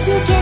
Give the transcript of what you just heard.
続け